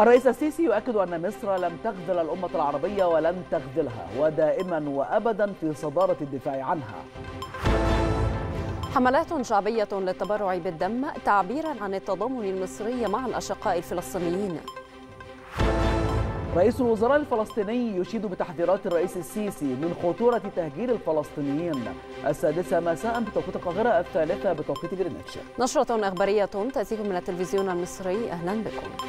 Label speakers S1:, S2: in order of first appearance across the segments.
S1: الرئيس السيسي يؤكد أن مصر لم تخذل الأمة العربية ولن تخذلها ودائما وأبدا في صدارة الدفاع عنها.
S2: حملات شعبية للتبرع بالدم تعبيرا عن التضامن المصري مع الأشقاء الفلسطينيين.
S1: رئيس الوزراء الفلسطيني يشيد بتحذيرات الرئيس السيسي من خطورة تهجير الفلسطينيين. السادسة مساء بتوقيت القاهرة الثالثة بتوقيت جرينتش
S2: نشرة إخبارية تأتيكم من التلفزيون المصري أهلا بكم.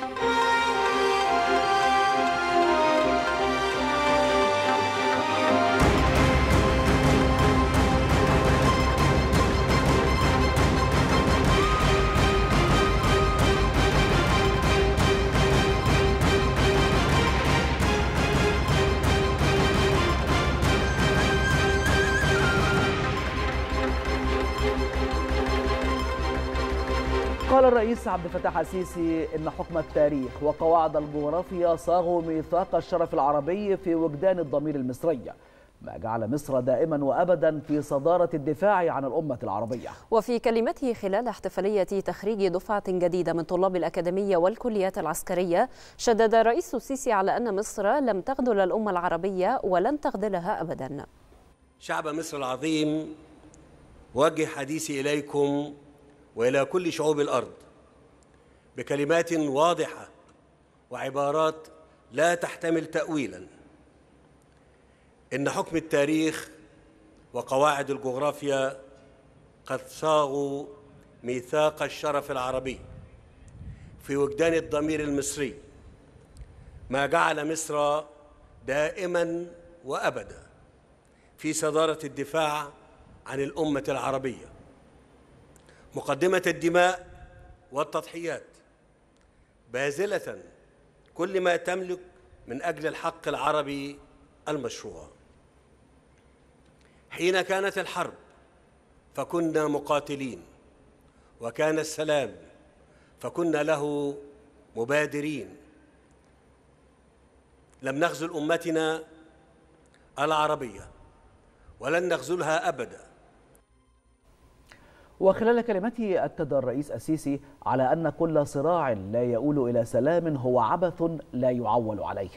S1: الرئيس عبد الفتاح السيسي إن حكم التاريخ وقواعد الجغرافيا صاغوا ميثاق الشرف العربي في وجدان الضمير المصري ما جعل مصر دائما وابدا في صدارة الدفاع عن الأمة العربية.
S2: وفي كلمته خلال احتفالية تخريج دفعة جديدة من طلاب الأكاديمية والكليات العسكرية، شدد الرئيس السيسي على أن مصر لم تخذل الأمة العربية ولن تخذلها ابدا.
S3: شعب مصر العظيم وجه حديثي إليكم وإلى كل شعوب الأرض بكلمات واضحة وعبارات لا تحتمل تاويلا. إن حكم التاريخ وقواعد الجغرافيا قد صاغوا ميثاق الشرف العربي في وجدان الضمير المصري ما جعل مصر دائما وابدا في صدارة الدفاع عن الأمة العربية. مقدمة الدماء والتضحيات. باذلة كل ما تملك من أجل الحق العربي المشروع. حين كانت الحرب فكنا مقاتلين وكان السلام فكنا له مبادرين. لم نخذل أمتنا العربية ولن نخذلها أبداً.
S1: وخلال كلمته أكد الرئيس السيسي على أن كل صراع لا يؤول إلى سلام هو عبث لا يعول عليه.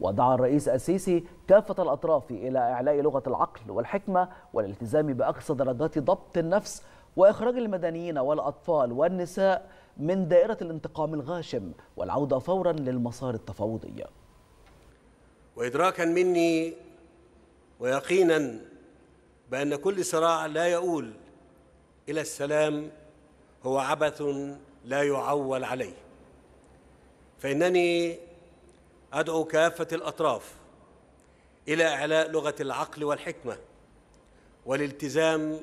S1: ودعا الرئيس السيسي كافة الأطراف إلى إعلاء لغة العقل والحكمة والالتزام بأقصى درجات ضبط النفس وإخراج المدنيين والأطفال والنساء من دائرة الانتقام الغاشم والعودة فورا للمسار التفاوضي.
S3: وإدراكا مني ويقينا بأن كل صراع لا يؤول إلى السلام هو عبث لا يعول عليه. فإنني أدعو كافة الأطراف إلى إعلاء لغة العقل والحكمة والالتزام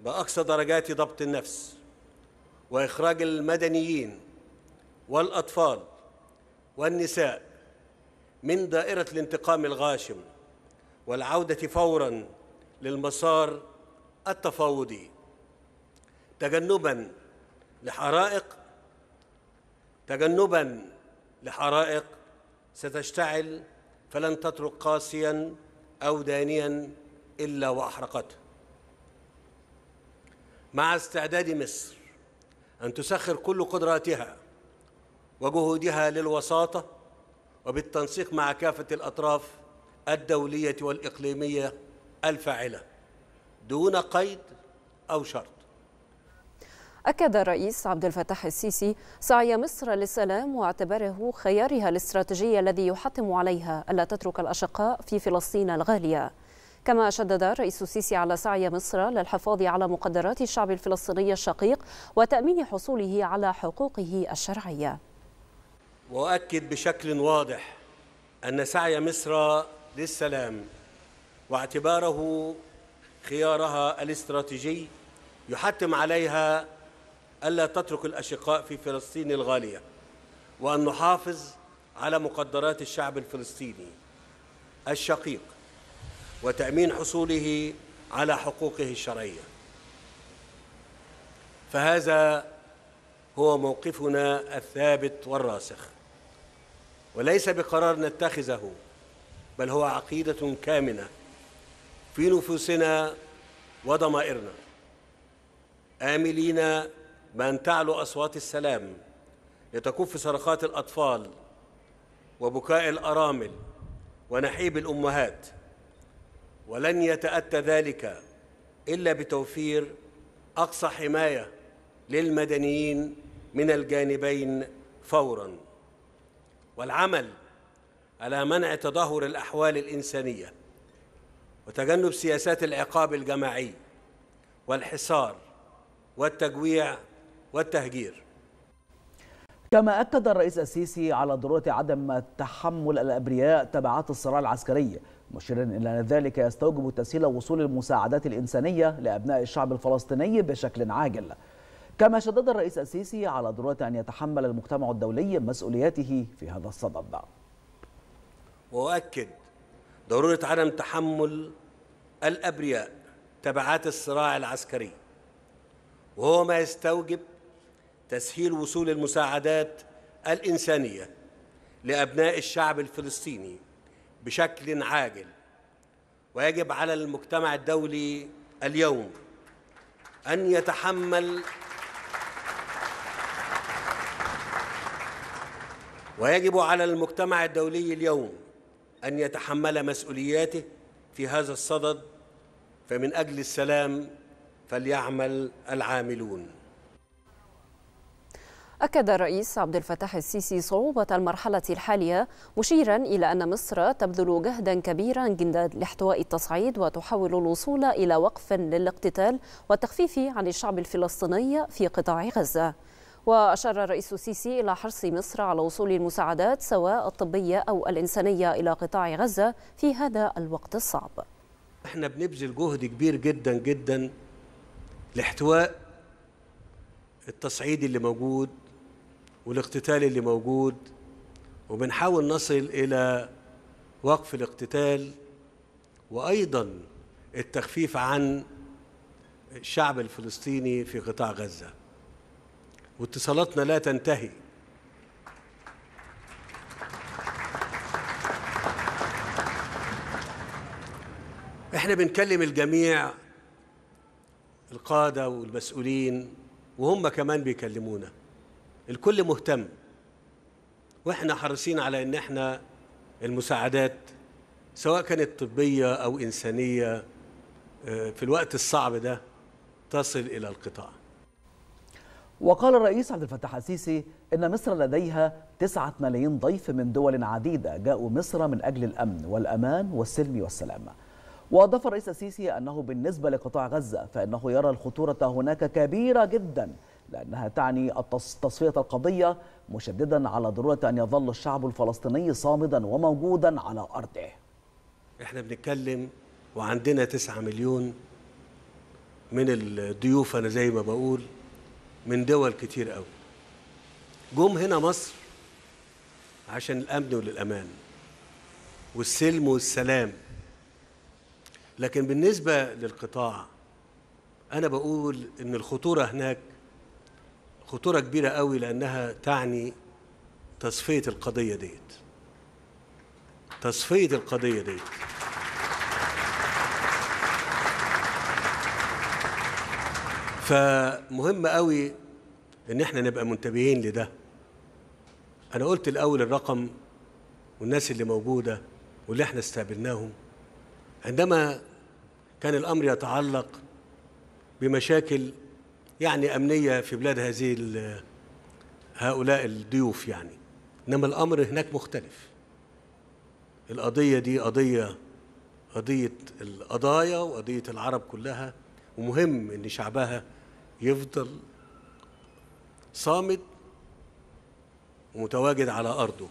S3: بأقصى درجات ضبط النفس وإخراج المدنيين والأطفال والنساء من دائرة الانتقام الغاشم والعودة فورا للمسار التفاوضي. تجنبا لحرائق تجنبا لحرائق ستشتعل فلن تترك قاسيا أو دانيا إلا وأحرقته. مع استعداد مصر أن تسخر كل قدراتها وجهودها للوساطة وبالتنسيق مع كافة الأطراف الدولية والإقليمية الفاعلة دون قيد أو شرط.
S2: أكد الرئيس عبد الفتاح السيسي سعي مصر للسلام واعتبره خيارها الاستراتيجي الذي يحتم عليها ألا تترك الأشقاء في فلسطين الغالية. كما شدد الرئيس السيسي على سعي مصر للحفاظ على مقدرات الشعب الفلسطيني الشقيق وتأمين حصوله على حقوقه الشرعية.
S3: وأؤكد بشكل واضح أن سعي مصر للسلام واعتباره خيارها الاستراتيجي يحتم عليها ألا تترك الأشقاء في فلسطين الغالية وأن نحافظ على مقدرات الشعب الفلسطيني الشقيق وتأمين حصوله على حقوقه الشرعية. فهذا هو موقفنا الثابت والراسخ وليس بقرار نتخذه بل هو عقيدة كامنة في نفوسنا وضمائرنا. آملين بأن تعلو أصوات السلام لتكف صرخات الأطفال وبكاء الأرامل ونحيب الأمهات. ولن يتأتى ذلك إلا بتوفير أقصى حماية للمدنيين من الجانبين فورا. والعمل على منع تدهور الأحوال الإنسانية وتجنب سياسات العقاب الجماعي والحصار والتجويع والتهجير.
S1: كما أكد الرئيس السيسي على ضرورة عدم تحمل الأبرياء تبعات الصراع العسكري مشيرا إلى أن ذلك يستوجب تسهيل وصول المساعدات الإنسانية لأبناء الشعب الفلسطيني بشكل عاجل. كما شدد الرئيس السيسي على ضرورة أن يتحمل المجتمع الدولي مسؤولياته في هذا الصدد.
S3: وأؤكد ضرورة عدم تحمل الأبرياء تبعات الصراع العسكري وهو ما يستوجب تسهيل وصول المساعدات الإنسانية لأبناء الشعب الفلسطيني بشكل عاجل ويجب على المجتمع الدولي اليوم أن يتحمل ويجب على المجتمع الدولي اليوم أن يتحمل مسؤولياته في هذا الصدد فمن أجل السلام فليعمل العاملون.
S4: أكد الرئيس عبد الفتاح السيسي صعوبة المرحلة الحالية مشيرا إلى أن مصر تبذل جهدا كبيرا جدا لإحتواء التصعيد وتحاول الوصول إلى وقف للاقتتال والتخفيف عن الشعب الفلسطيني في قطاع غزة. وأشار الرئيس السيسي إلى حرص مصر على وصول المساعدات سواء الطبية أو الإنسانية إلى قطاع غزة في هذا الوقت الصعب.
S3: إحنا بنبذل جهد كبير جدا جدا لإحتواء التصعيد اللي موجود والاقتتال اللي موجود وبنحاول نصل إلى وقف الاقتتال وأيضا التخفيف عن الشعب الفلسطيني في قطاع غزة. واتصالاتنا لا تنتهي. إحنا بنكلم الجميع القادة والمسؤولين وهم كمان بيكلمونا. الكل مهتم. وإحنا حريصين على ان إحنا المساعدات سواء كانت طبية أو انسانية في الوقت الصعب ده تصل إلى القطاع.
S1: وقال الرئيس عبد الفتاح السيسي إن مصر لديها تسعة ملايين ضيف من دول عديدة جاءوا مصر من أجل الأمن والأمان والسلم والسلام. وأضاف الرئيس السيسي أنه بالنسبة لقطاع غزة فإنه يرى الخطورة هناك كبيرة جدا. لأنها تعني تصفية القضية مشددا على ضرورة أن يظل الشعب الفلسطيني صامدا وموجودا على أرضه.
S3: إحنا بنتكلم وعندنا تسعة مليون من الضيوف أنا زي ما بقول من دول كتير قوي. جم هنا مصر عشان الأمن والأمان والسلم والسلام. لكن بالنسبة للقطاع أنا بقول إن الخطورة هناك خطورة كبيرة قوي لأنها تعني تصفية القضية ديت. تصفية القضية ديت. فمهم قوي إن إحنا نبقى منتبهين لده. أنا قلت الأول الرقم والناس اللي موجودة واللي إحنا استقبلناهم. عندما كان الأمر يتعلق بمشاكل يعني أمنية في بلاد هذه هؤلاء الضيوف يعني. إنما الأمر هناك مختلف. القضية دي قضية قضية القضايا وقضية العرب كلها ومهم إن شعبها يفضل صامد ومتواجد على أرضه.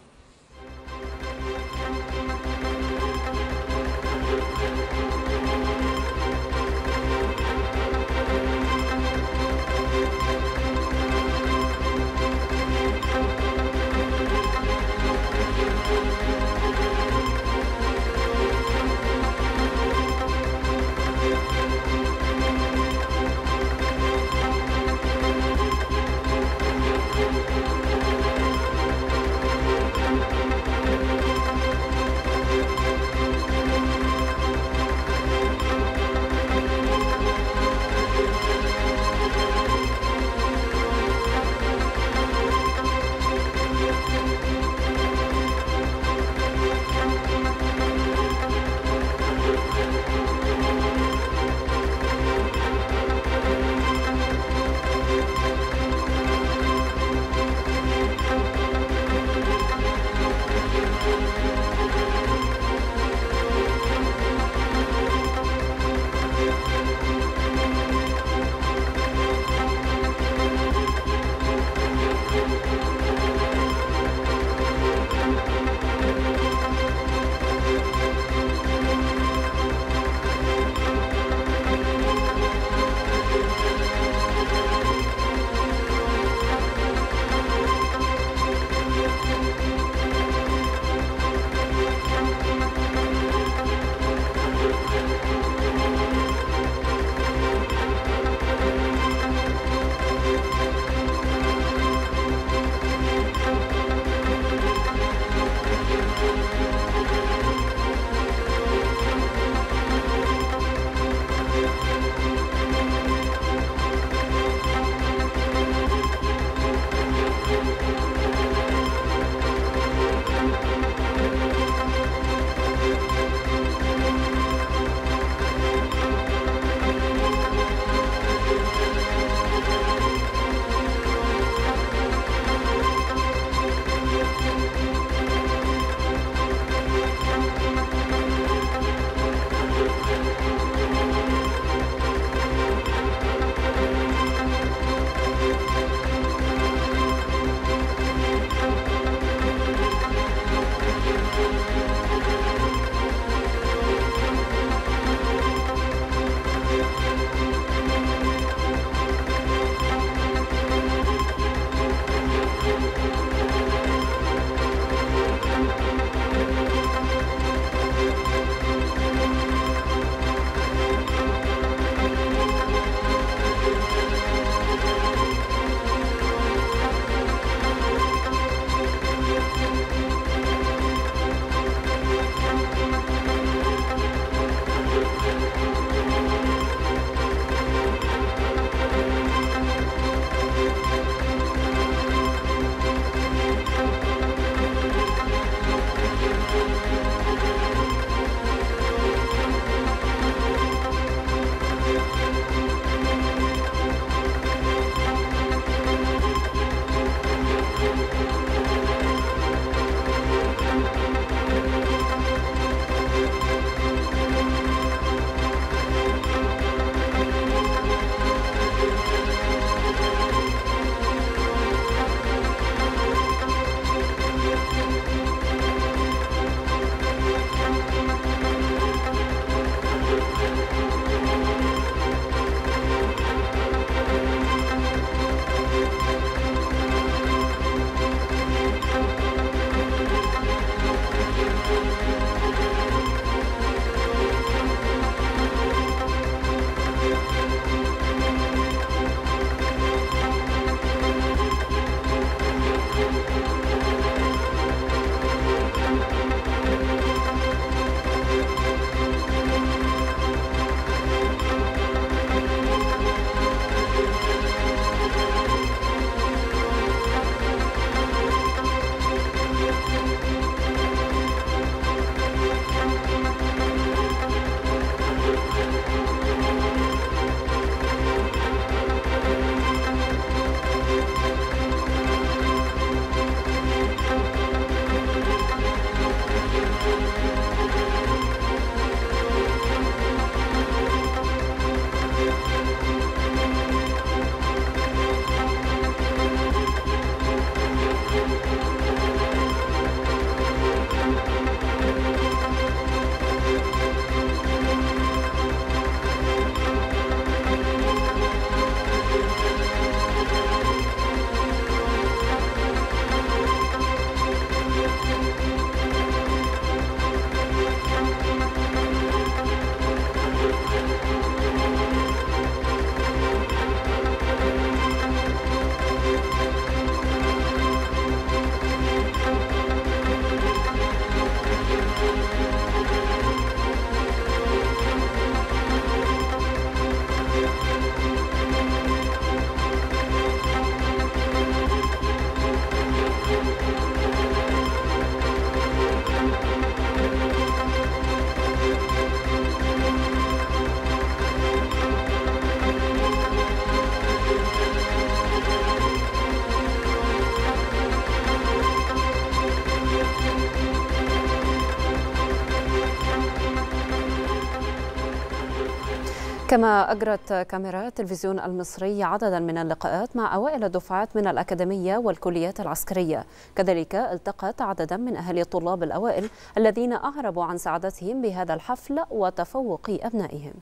S4: كما أجرت كاميرا التلفزيون المصري عددا من اللقاءات مع أوائل الدفعات من الأكاديمية والكليات العسكرية. كذلك التقت عددا من أهالي الطلاب الأوائل الذين أعربوا عن سعادتهم بهذا الحفل وتفوق أبنائهم.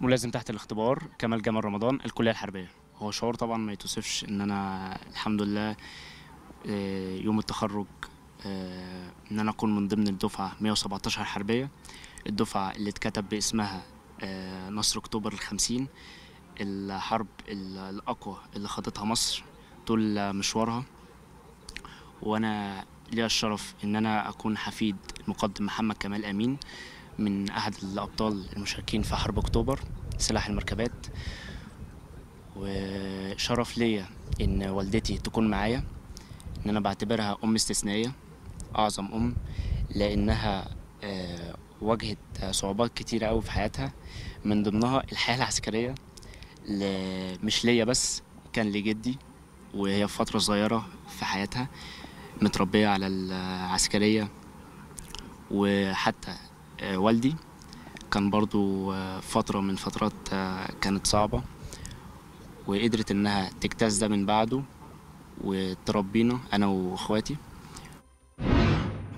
S5: ملازم تحت الاختبار كمال جمال رمضان الكلية الحربية. هو شعور طبعا ما يتوصفش إن أنا الحمد لله آه، يوم التخرج آه، إن أنا أكون من ضمن الدفعة 117 حربية. الدفعة اللي اتكتب باسمها نصر أكتوبر الخمسين الحرب ال- الأقوى اللي خاضتها مصر طول مشوارها. وأنا ليا الشرف إن أنا أكون حفيد المقدم محمد كمال أمين من أحد الأبطال المشاركين في حرب أكتوبر سلاح المركبات. وشرف ليا إن والدتي تكون معايا إن أنا بعتبرها أم استثنائية أعظم أم لأنها آه، واجهت صعوبات كتيرة قوي في حياتها. من ضمنها الحياة العسكرية مش ليا بس كان لجدي وهي في فترة صغيرة في حياتها متربية على العسكرية. وحتى والدي كان برضو فترة من فترات كانت صعبة وقدرت إنها تجتاز ده من بعده وتربينا أنا وإخواتي.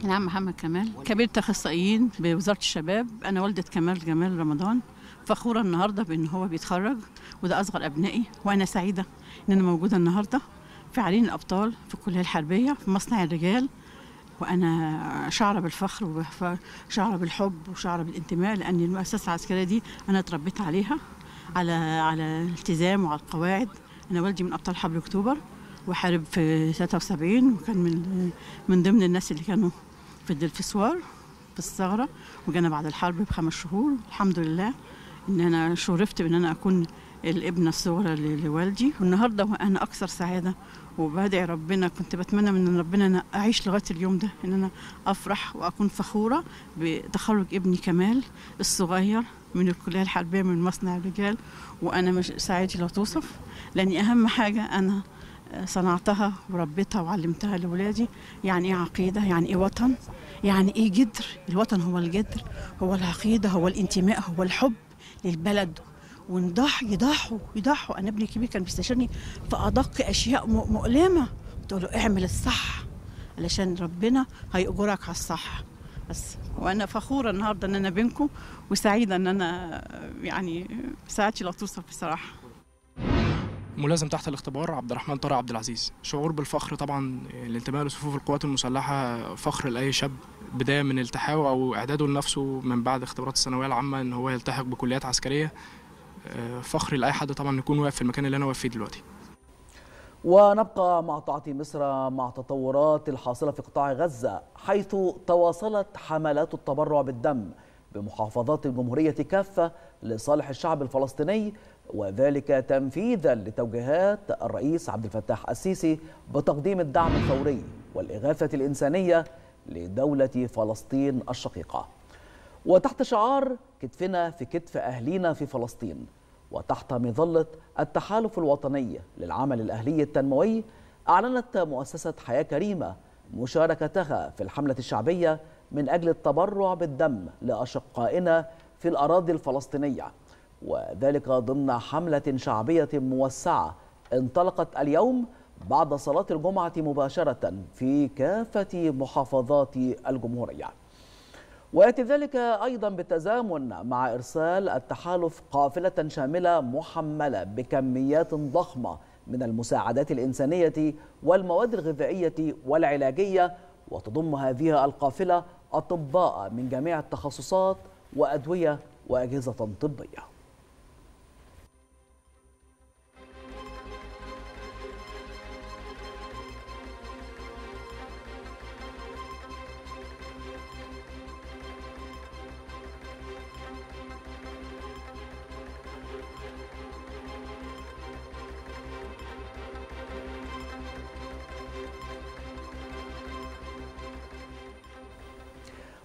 S6: نعم محمد كمال كبيرة أخصائيين بوزارة الشباب. أنا والدة كمال جمال رمضان. فخورة النهاردة بأن هو بيتخرج وده أصغر أبنائي وأنا سعيدة أن أنا موجودة النهاردة في عرين الأبطال في الكلية الحربية في مصنع الرجال وأنا شعرة بالفخر وشعرة بالحب وشعرة بالانتماء لأن المؤسسة العسكرية دي أنا اتربيت عليها على على الالتزام وعلى القواعد. أنا والدي من أبطال حرب أكتوبر وحارب في 73 وكان من من ضمن الناس اللي كانوا في الدلفسوار في الثغرة وجانا بعد الحرب بخمس شهور الحمد لله. إن أنا شرفت بإن أنا أكون الابنة الصغرى لوالدي. والنهاردة وأنا أكثر سعادة وبدعي ربنا كنت بتمنى من ربنا إن أعيش لغاية اليوم ده إن أنا أفرح وأكون فخورة بتخرج ابني كمال الصغير من الكلية الحربية من مصنع الرجال. وأنا مش سعادتي لا توصف لاني أهم حاجة أنا صنعتها وربيتها وعلمتها لولادي. يعني إيه عقيدة؟ يعني إيه وطن؟ يعني إيه جدر؟ الوطن هو الجدر هو العقيدة هو الانتماء هو الحب. للبلد ونضحي يضحوا يضحوا. أنا ابني الكبير كان بيستشيرني في أدق أشياء مؤلمة. قلت له اعمل الصح علشان ربنا هيأجرك على الصح. بس وأنا فخورة النهارده إن أنا بينكم وسعيدة إن أنا يعني ساعتي لا توصف بصراحة.
S7: ملازم تحت الاختبار عبد الرحمن طارق عبد العزيز. شعور بالفخر طبعا الانتماء لصفوف القوات المسلحة فخر لأي شاب بداية من التحاؤه أو إعداده لنفسه من بعد اختبارات الثانوية العامة إن هو يلتحق بكليات عسكرية. آه، فخر لأي حد طبعا يكون واقف في المكان اللي أنا واقف فيه دلوقتي.
S1: ونبقى مع تعاطي مصر مع تطورات الحاصلة في قطاع غزة حيث تواصلت حملات التبرع بالدم بمحافظات الجمهورية كافة لصالح الشعب الفلسطيني وذلك تنفيذا لتوجيهات الرئيس عبد الفتاح السيسي بتقديم الدعم الفوري والإغاثة الإنسانية لدولة فلسطين الشقيقة. وتحت شعار كتفنا في كتف أهلينا في فلسطين وتحت مظلة التحالف الوطني للعمل الأهلي التنموي أعلنت مؤسسة حياة كريمة مشاركتها في الحملة الشعبية من أجل التبرع بالدم لأشقائنا في الأراضي الفلسطينية. وذلك ضمن حملة شعبية موسعة انطلقت اليوم بعد صلاة الجمعة مباشرة في كافة محافظات الجمهورية. ويأتي ذلك أيضا بالتزامن مع إرسال التحالف قافلة شاملة محملة بكميات ضخمة من المساعدات الإنسانية والمواد الغذائية والعلاجية وتضم هذه القافلة أطباء من جميع التخصصات وأدوية وأجهزة طبية.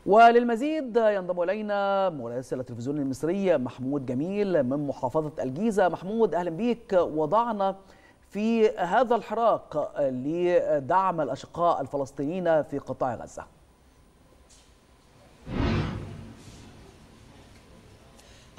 S1: وللمزيد ينضم إلينا مراسل التلفزيون المصري محمود جميل من محافظة الجيزة. محمود أهلا بيك. وضعنا في هذا الحراك لدعم الأشقاء الفلسطينيين في قطاع غزة.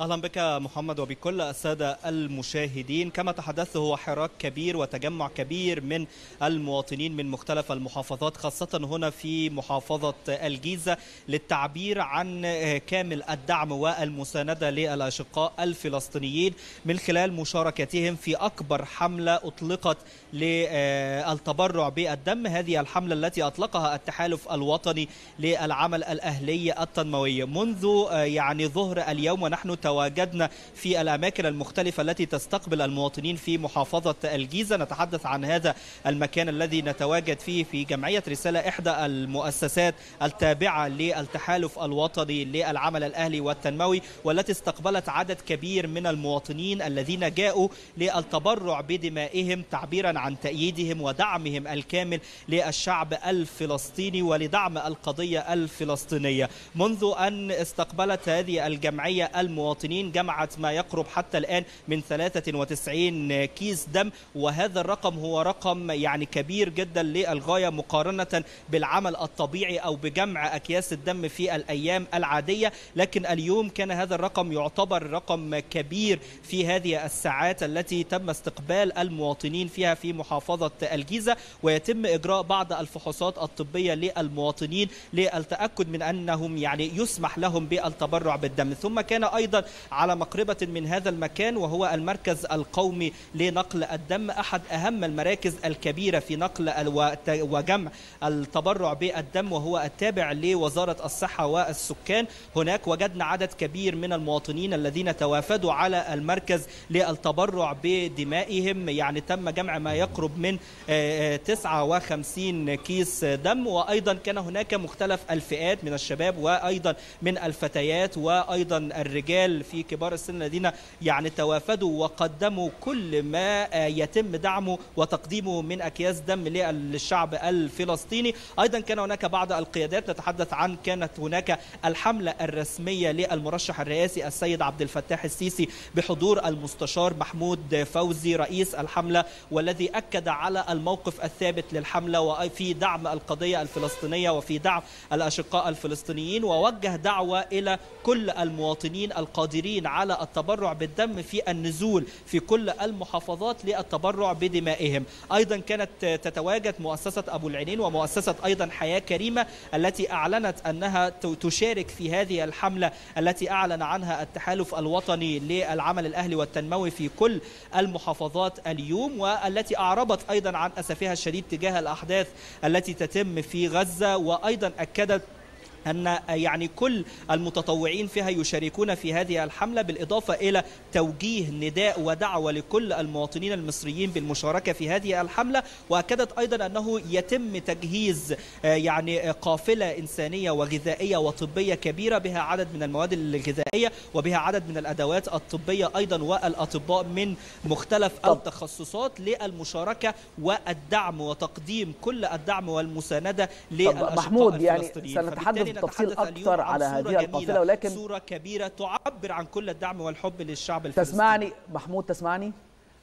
S8: أهلا بك محمد وبكل السادة المشاهدين. كما تحدثت هو حراك كبير وتجمع كبير من المواطنين من مختلف المحافظات خاصة هنا في محافظة الجيزة للتعبير عن كامل الدعم والمساندة للأشقاء الفلسطينيين من خلال مشاركتهم في أكبر حملة أطلقت للتبرع بالدم. هذه الحملة التي أطلقها التحالف الوطني للعمل الأهلي التنموي منذ يعني ظهر اليوم ونحن تواجدنا في الأماكن المختلفة التي تستقبل المواطنين في محافظة الجيزة. نتحدث عن هذا المكان الذي نتواجد فيه في جمعية رسالة إحدى المؤسسات التابعة للتحالف الوطني للعمل الأهلي والتنموي والتي استقبلت عدد كبير من المواطنين الذين جاءوا للتبرع بدمائهم تعبيرا عن تأييدهم ودعمهم الكامل للشعب الفلسطيني ولدعم القضية الفلسطينية. منذ أن استقبلت هذه الجمعية المواطنين جمعت ما يقرب حتى الآن من 93 كيس دم وهذا الرقم هو رقم يعني كبير جدا للغاية مقارنة بالعمل الطبيعي أو بجمع أكياس الدم في الأيام العادية. لكن اليوم كان هذا الرقم يعتبر رقم كبير في هذه الساعات التي تم استقبال المواطنين فيها في محافظة الجيزة. ويتم إجراء بعض الفحوصات الطبية للمواطنين للتأكد من أنهم يعني يسمح لهم بالتبرع بالدم. ثم كان أيضا على مقربة من هذا المكان وهو المركز القومي لنقل الدم أحد أهم المراكز الكبيرة في نقل وجمع التبرع بالدم وهو التابع لوزارة الصحة والسكان. هناك وجدنا عدد كبير من المواطنين الذين توافدوا على المركز للتبرع بدمائهم. يعني تم جمع ما يقرب من 59 كيس دم وأيضا كان هناك مختلف الفئات من الشباب وأيضا من الفتيات وأيضا الرجال في كبار السن الذين يعني توافدوا وقدموا كل ما يتم دعمه وتقديمه من أكياس دم للشعب الفلسطيني. أيضا كان هناك بعض القيادات نتحدث عن كانت هناك الحملة الرسمية للمرشح الرئاسي السيد عبد الفتاح السيسي بحضور المستشار محمود فوزي رئيس الحملة والذي أكد على الموقف الثابت للحملة وفي دعم القضية الفلسطينية وفي دعم الأشقاء الفلسطينيين ووجه دعوة إلى كل المواطنين القادرين على التبرع بالدم في النزول في كل المحافظات للتبرع بدمائهم. أيضا كانت تتواجد مؤسسة أبو العينين ومؤسسة أيضا حياة كريمة التي أعلنت أنها تشارك في هذه الحملة التي أعلن عنها التحالف الوطني للعمل الأهلي والتنموي في كل المحافظات اليوم والتي أعربت أيضا عن أسفها الشديد تجاه الأحداث التي تتم في غزة وأيضا أكدت أن يعني كل المتطوعين فيها يشاركون في هذه الحملة بالإضافة إلى توجيه نداء ودعوة لكل المواطنين المصريين بالمشاركة في هذه الحملة وأكدت أيضا أنه يتم تجهيز يعني قافلة إنسانية وغذائية وطبية كبيرة بها عدد من المواد الغذائية وبها عدد من الأدوات الطبية أيضا والأطباء من مختلف. التخصصات للمشاركة والدعم وتقديم كل الدعم والمساندة للأشقاء
S1: محمود يعني سنتحدث بالتفصيل أكثر على هذه القافلة ولكن
S8: صورة كبيرة تعبر عن كل الدعم والحب للشعب الفلسطيني.
S1: تسمعني محمود تسمعني؟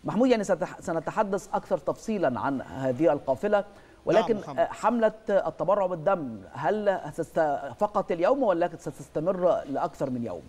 S1: محمود يعني سنتحدث أكثر تفصيلا عن هذه القافلة ولكن نعم حملة التبرع بالدم هل فقط اليوم ولا ستستمر لأكثر من يوم؟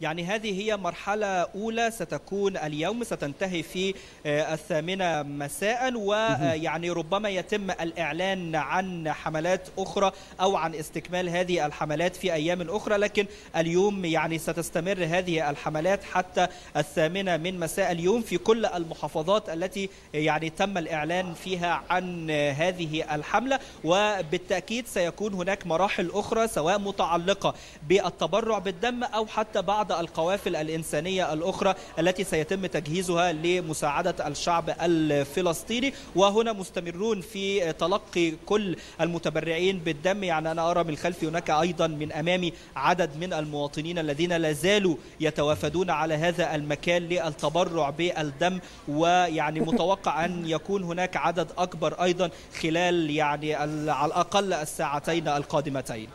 S8: يعني هذه هي مرحلة أولى ستكون اليوم ستنتهي في الثامنة مساء. ويعني ربما يتم الإعلان عن حملات أخرى أو عن استكمال هذه الحملات في أيام أخرى. لكن اليوم يعني ستستمر هذه الحملات حتى الثامنة من مساء اليوم في كل المحافظات التي يعني تم الإعلان فيها عن هذه الحملة. وبالتأكيد سيكون هناك مراحل أخرى سواء متعلقة بالتبرع بالدم أو حتى بعض بعض القوافل الإنسانية الأخرى التي سيتم تجهيزها لمساعدة الشعب الفلسطيني. وهنا مستمرون في تلقي كل المتبرعين بالدم. يعني أنا أرى من خلفي هناك أيضا من أمامي عدد من المواطنين الذين لا زالوا يتوافدون على هذا المكان للتبرع بالدم. ويعني متوقع أن يكون هناك عدد أكبر أيضا خلال يعني على الأقل الساعتين القادمتين.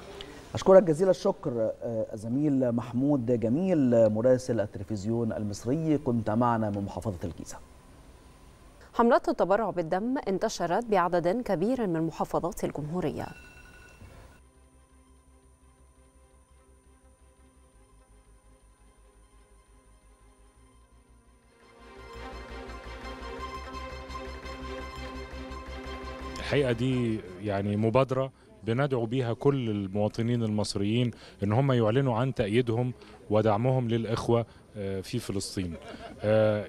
S1: أشكرك جزيل الشكر آه، زميل محمود جميل مراسل التلفزيون المصري. كنت معنا من محافظة الجيزة.
S4: حملات التبرع بالدم انتشرت بعدد كبير من محافظات الجمهورية.
S9: الحقيقة دي يعني مبادرة بندعو بيها كل المواطنين المصريين إن هم يعلنوا عن تأييدهم ودعمهم للإخوة في فلسطين.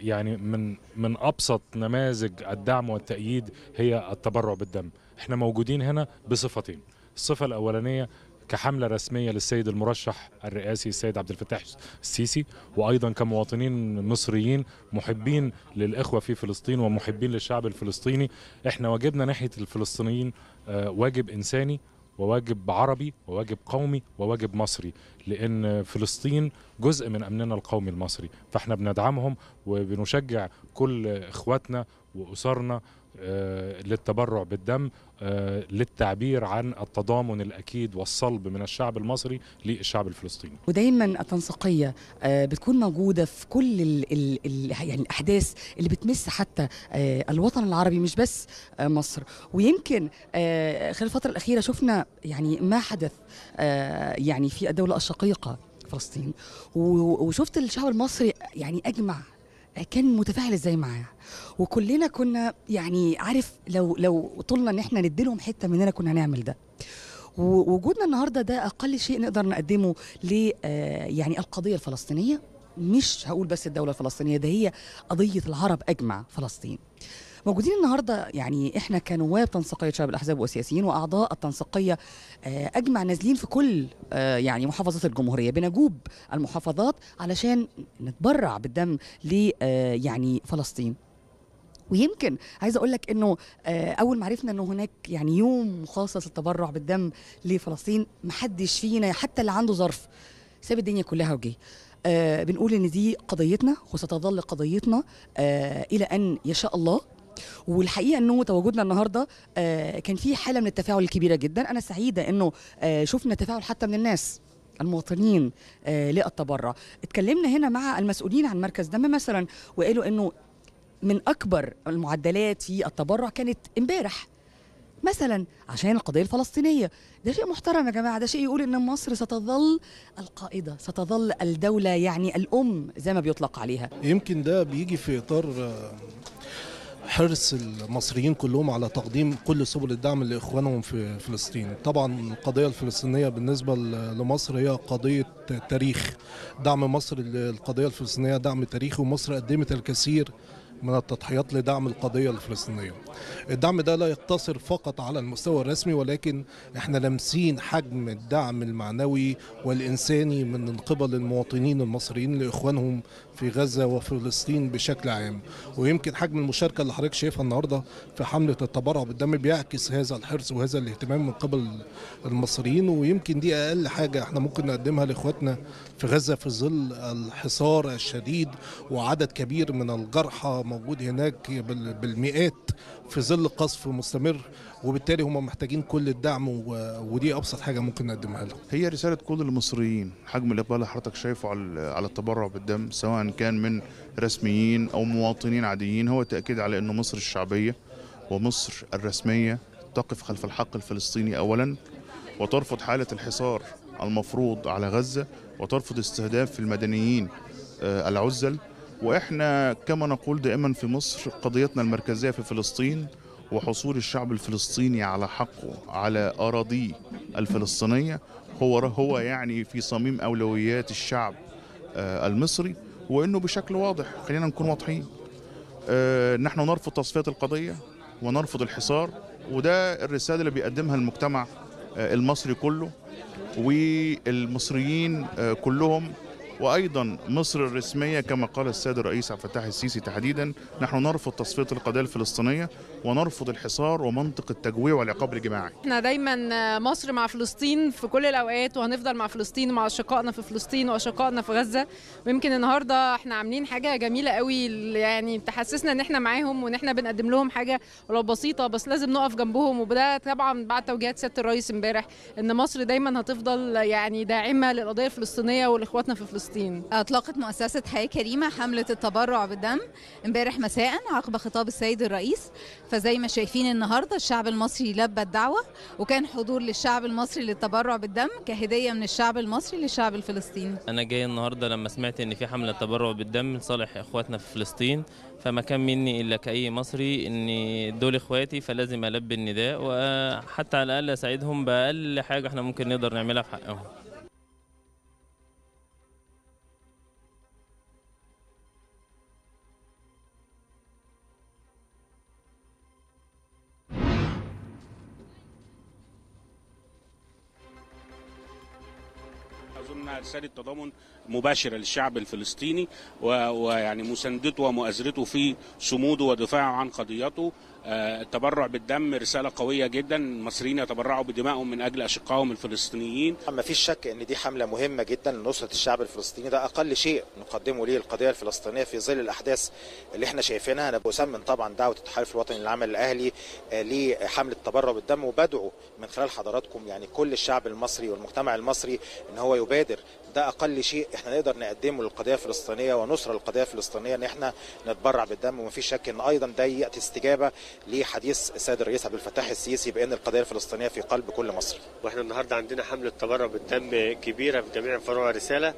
S9: يعني من من أبسط نماذج الدعم والتأييد هي التبرع بالدم. إحنا موجودين هنا بصفتين. الصفة الأولانية كحملة رسمية للسيد المرشح الرئاسي السيد عبد الفتاح السيسي وأيضا كمواطنين مصريين محبين للإخوة في فلسطين ومحبين للشعب الفلسطيني. إحنا واجبنا ناحية الفلسطينيين واجب إنساني وواجب عربي وواجب قومي وواجب مصري لأن فلسطين جزء من أمننا القومي المصري. فإحنا بندعمهم وبنشجع كل إخواتنا وأسرنا للتبرع بالدم للتعبير عن التضامن الأكيد والصلب من الشعب المصري للشعب الفلسطيني.
S10: ودايما التنسيقية بتكون موجودة في كل ال ال ال يعني الأحداث اللي بتمس حتى الوطن العربي مش بس مصر ويمكن خلال الفترة الأخيرة شفنا يعني ما حدث يعني في الدولة الشقيقه فلسطين وشفت الشعب المصري يعني أجمع كان متفاعل إزاي معاه وكلنا كنا يعني عارف لو لو طولنا إن إحنا نديلهم حتة مننا كنا هنعمل ده. ووجودنا النهارده ده أقل شيء نقدر نقدمه ل يعني القضية الفلسطينية مش هقول بس الدولة الفلسطينية ده هي قضية العرب أجمع فلسطين. موجودين النهارده يعني إحنا كنواب تنسيقية شباب الأحزاب والسياسيين وأعضاء التنسيقية أجمع نازلين في كل يعني محافظات الجمهورية بنجوب المحافظات علشان نتبرع بالدم ل يعني فلسطين. ويمكن عايزه أقول لك إنه أول ما عرفنا إنه هناك يعني يوم مخصص للتبرع بالدم لفلسطين محدش فينا حتى اللي عنده ظرف ساب الدنيا كلها وجه آه بنقول إن دي قضيتنا وستظل قضيتنا آه إلى أن يشاء الله. والحقيقة إنه تواجدنا النهارده آه كان في حالة من التفاعل الكبيره جدا. أنا سعيدة إنه آه شفنا تفاعل حتى من الناس المواطنين آه للتبرع اتكلمنا هنا مع المسؤولين عن مركز دم مثلا وقالوا إنه من أكبر المعدلات في التبرع كانت إمبارح. مثلا عشان القضية الفلسطينية. ده شيء محترم يا جماعة. ده شيء يقول إن مصر ستظل القائدة ستظل الدولة يعني الأم زي ما بيطلق عليها.
S11: يمكن ده بيجي في إطار حرص المصريين كلهم على تقديم كل سبل الدعم لإخوانهم في فلسطين طبعا القضية الفلسطينية بالنسبة لمصر هي قضية تاريخ دعم مصر للقضيه الفلسطينية دعم تاريخي ومصر قدمت الكثير من التضحيات لدعم القضية الفلسطينية. الدعم ده لا يقتصر فقط على المستوى الرسمي ولكن إحنا لامسين حجم الدعم المعنوي والإنساني من قبل المواطنين المصريين لإخوانهم في غزة وفلسطين بشكل عام. ويمكن حجم المشاركة اللي حضرتك شايفها النهارده في حملة التبرع بالدم بيعكس هذا الحرص وهذا الاهتمام من قبل المصريين. ويمكن دي أقل حاجة إحنا ممكن نقدمها لإخواتنا في غزة في ظل الحصار الشديد وعدد كبير من الجرحى موجود هناك بالمئات في ظل قصف مستمر. وبالتالي هم محتاجين كل الدعم ودي أبسط حاجة ممكن نقدمها لهم.
S12: هي رسالة كل المصريين. حجم الإقبال اللي حضرتك شايفه على التبرع بالدم سواء كان من رسميين أو مواطنين عاديين هو تأكيد على إنه مصر الشعبية ومصر الرسمية تقف خلف الحق الفلسطيني اولا وترفض حالة الحصار المفروض على غزة وترفض استهداف المدنيين العزل. وإحنا كما نقول دائما في مصر قضيتنا المركزية في فلسطين وحصول الشعب الفلسطيني على حقه على اراضيه الفلسطينية هو هو يعني في صميم أولويات الشعب المصري. وإنه بشكل واضح. خلينا نكون واضحين. نحن نرفض تصفيه القضية ونرفض الحصار وده الرسالة اللي بيقدمها المجتمع المصري كله والمصريين كلهم وأيضا مصر الرسمية كما قال السيد الرئيس عبد الفتاح السيسي تحديدا نحن نرفض تصفية القضية الفلسطينية. ونرفض الحصار ومنطق التجويع والعقاب الجماعي.
S13: إحنا دايما مصر مع فلسطين في كل الأوقات وهنفضل مع فلسطين ومع أشقائنا في فلسطين وأشقائنا في غزة. ويمكن النهارده إحنا عاملين حاجة جميلة قوي يعني تحسسنا إن إحنا معاهم وإن إحنا بنقدم لهم حاجة ولو بسيطة بس لازم نقف جنبهم. وده طبعا بعد توجيهات سيادة الرئيس امبارح إن مصر دايما هتفضل يعني داعمة للقضية الفلسطينية ولإخواتنا في فلسطين.
S14: أطلقت مؤسسة حياة كريمة حملة التبرع بالدم امبارح مساء عقب خطاب السيد الرئيس. فزي ما شايفين النهاردة الشعب المصري لبى الدعوة وكان حضور للشعب المصري للتبرع بالدم كهدية من الشعب المصري للشعب الفلسطيني.
S15: أنا جاي النهاردة لما سمعت إن في حملة تبرع بالدم لصالح إخواتنا في فلسطين فما كان مني إلا كأي مصري إن دول إخواتي فلازم ألبي النداء وحتى على الأقل أساعدهم بأقل حاجة إحنا ممكن نقدر نعملها في حقهم.
S16: رساله تضامن مباشره للشعب الفلسطيني ويعني مساندته ومؤازرته في صموده ودفاعه عن قضيته. التبرع بالدم رسالة قوية جدا. المصريين يتبرعوا بدمائهم من أجل أشقائهم الفلسطينيين.
S17: ما فيش شك إن دي حملة مهمة جدا لنصرة الشعب الفلسطيني. ده أقل شيء نقدمه ليه القضية الفلسطينية في ظل الأحداث اللي إحنا شايفينها. أنا بسمن طبعا دعوة التحالف الوطني للعمل الأهلي آه، لحملة التبرع بالدم. وبدعو من خلال حضراتكم يعني كل الشعب المصري والمجتمع المصري إن هو يبادر ده أقل شيء إحنا نقدر نقدمه للقضية الفلسطينية ونصره للقضيه الفلسطينية إن إحنا نتبرع بالدم ومفيش شك إن أيضا ده يأتي استجابة لحديث السيد الرئيس عبد الفتاح السيسي بأن القضية الفلسطينية في قلب كل مصري
S18: وإحنا النهارده عندنا حملة تبرع بالدم كبيرة في جميع فروع رساله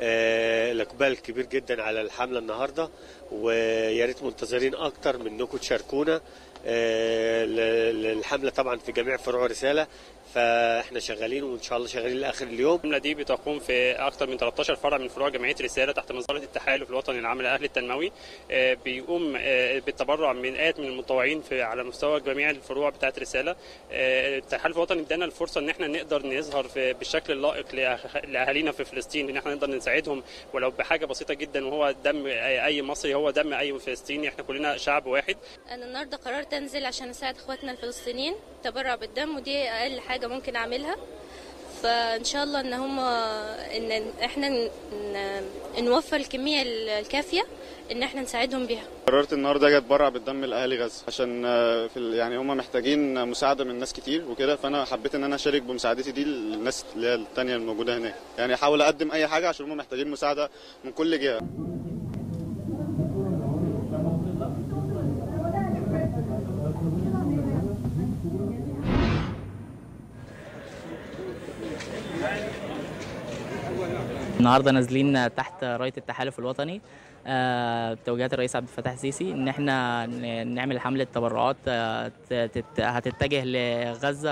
S18: آه، الإقبال كبير جدا على الحملة النهارده ويا ريت منتظرين أكتر منكم تشاركونا. آه، ل- للحملة طبعا في جميع فروع رساله فاحنا شغالين وإن شاء الله شغالين لآخر اليوم.
S19: الحملة دي بتقوم في أكثر من 13 فرع من فروع جمعية رسالة تحت منظمة التحالف الوطني للعمل الأهلي التنموي. آه، بيقوم آه، بالتبرع من آيات من المتطوعين في على مستوى جميع الفروع بتاعت رسالة. آه، التحالف الوطني ادانا الفرصة إن إحنا نقدر نظهر بالشكل اللائق لأهالينا في فلسطين إن إحنا نقدر نساعدهم. ولو بحاجة بسيطة جدا وهو دم أي أي مصري هو دم أي فلسطيني إحنا كلنا شعب واحد.
S20: أنا النهارده قررت أنزل عشان أساعد إخواتنا الفلسطينيين. تبرع بالدم ودي أقل حاجة ممكن أعملها. فإن شاء الله إن هم إن إحنا نوفر الكمية الكافية إن إحنا نساعدهم بيها.
S21: قررت النهارده أجي أتبرع بالدم لاهالي غزة عشان في يعني هم محتاجين مساعدة من ناس كتير وكده فأنا حبيت إن أنا أشارك بمساعدتي دي للناس اللي هي التانية الموجودة هناك. يعني أحاول أقدم أي حاجة عشان هم محتاجين مساعدة من كل جهة.
S22: النهارده نازلين تحت راية التحالف الوطني آه، بتوجيهات الرئيس عبد الفتاح السيسي إن إحنا نعمل حملة تبرعات آه، هتتجه لغزة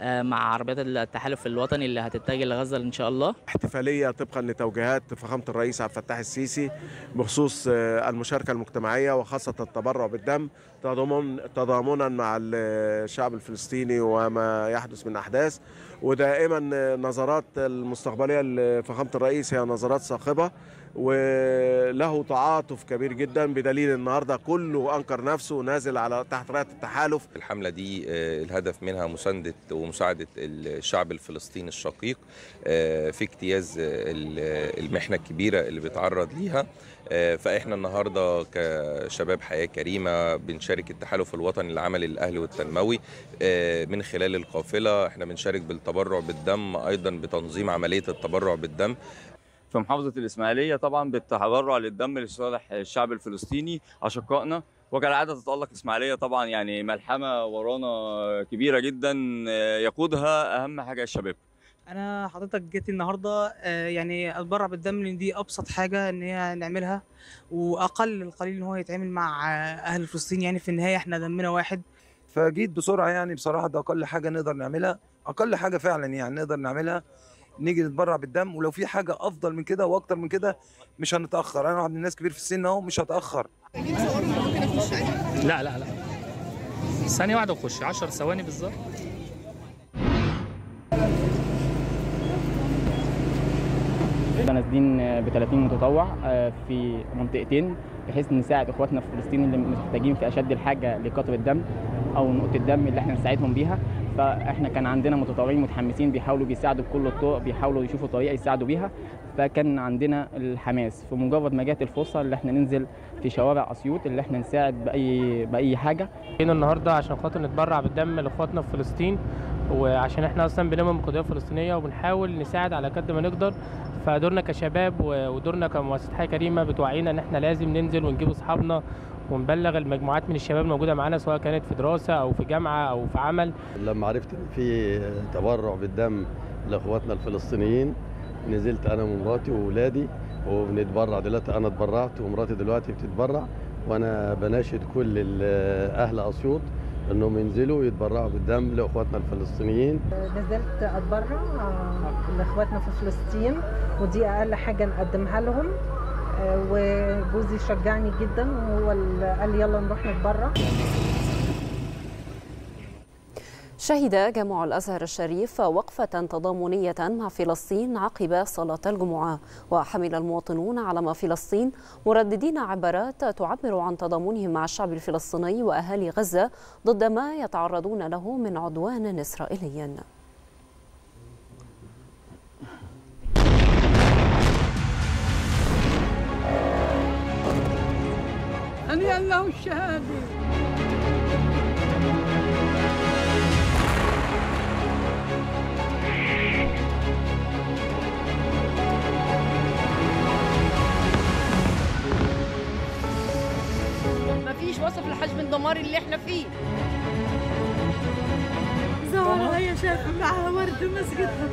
S22: آه، مع عربيات التحالف الوطني اللي هتتجه لغزة إن شاء الله.
S23: احتفالية طبقا لتوجيهات فخامة الرئيس عبد الفتاح السيسي بخصوص آه، المشاركة المجتمعية وخاصة التبرع بالدم تضامن تضامنا مع الشعب الفلسطيني وما يحدث من أحداث. ودائما نظرات المستقبلية لفخامة الرئيس هي نظرات صاخبة. وله تعاطف كبير جدا بدليل النهارده كله أنكر نفسه نازل على تحت راية التحالف.
S24: الحملة دي آه، الهدف منها مساندة ومساعدة الشعب الفلسطيني الشقيق آه، في اجتياز آه، ال- المحنة الكبيرة اللي بيتعرض ليها. فإحنا النهاردة كشباب حياة كريمة بنشارك التحالف الوطني للعمل الأهلي والتنموي من خلال القافلة. إحنا بنشارك بالتبرع بالدم أيضا بتنظيم عملية التبرع بالدم.
S25: في محافظة الإسماعيلية طبعا بالتبرع للدم لصالح الشعب الفلسطيني أشقائنا. وكالعادة تتألق إسماعيلية طبعا يعني ملحمة ورانا كبيرة جدا آه، يقودها أهم حاجة الشباب.
S26: أنا حضرتك جيت النهارده آه، يعني أتبرع بالدم لأن دي أبسط حاجة إن هي نعملها وأقل القليل إن هو يتعمل مع أهل فلسطين. يعني في النهاية إحنا دمنا واحد.
S27: فجيت بسرعة يعني بصراحة ده أقل حاجة نقدر نعملها أقل حاجة فعلا يعني نقدر نعملها. نيجي نتبرع بالدم ولو في حاجة أفضل من كده وأكتر من كده مش هنتأخر. أنا واحد من الناس كبير في السن أهو مش هتأخر.
S28: لا لا لا. ثانية واحدة وخش. 10 ثواني بالظبط.
S29: إحنا نازلين ب 30 متطوع آه، في منطقتين بحيث نساعد إخواتنا في فلسطين اللي محتاجين في أشد الحاجة لقطر الدم أو نقطة الدم اللي إحنا نساعدهم بيها. فاحنا كان عندنا متطوعين متحمسين بيحاولوا بيساعدوا بكل الطرق بيحاولوا يشوفوا طريقة يساعدوا بيها فكان عندنا الحماس. في مجرد ما جت الفرصة اللي إحنا ننزل في شوارع أسيوط اللي إحنا نساعد بأي بأي حاجة.
S30: جينا النهارده عشان خاطر نتبرع بالدم لإخواتنا في فلسطين وعشان إحنا أصلا بنؤمن بالقضية الفلسطينية وبنحاول نساعد على قد ما نقدر فدورنا كشباب ودورنا كمؤسسه حياة كريمة بتوعينا إن إحنا لازم ننزل ونجيب أصحابنا ونبلغ المجموعات من الشباب الموجودة معانا سواء كانت في دراسة أو في جامعة أو في عمل.
S23: لما عرفت إن في تبرع بالدم لإخواتنا الفلسطينيين نزلت أنا ومراتي واولادي وبنتبرع. دلوقتي أنا اتبرعت ومراتي دلوقتي بتتبرع وأنا بناشد كل أهل أسيوط إنهم ينزلوا يتبرعوا بالدم لإخواتنا الفلسطينيين.
S31: نزلت أتبرع لإخواتنا في فلسطين ودي أقل حاجة نقدمها لهم. آه، وجوزي شجعني جدا وهو قال يلا نروح نتبرع.
S2: شهد جامع الأزهر الشريف وقفة تضامنية مع فلسطين عقب صلاة الجمعة وحمل المواطنون علم فلسطين مرددين عبارات تعبر عن تضامنهم مع الشعب الفلسطيني وأهالي غزة ضد ما يتعرضون له من عدوان إسرائيلي
S32: هنيئا له الشهادة.
S33: مفيش وصف لحجم الدمار اللي إحنا فيه.
S32: زهرة هي شايفة معها ورد مسجدها.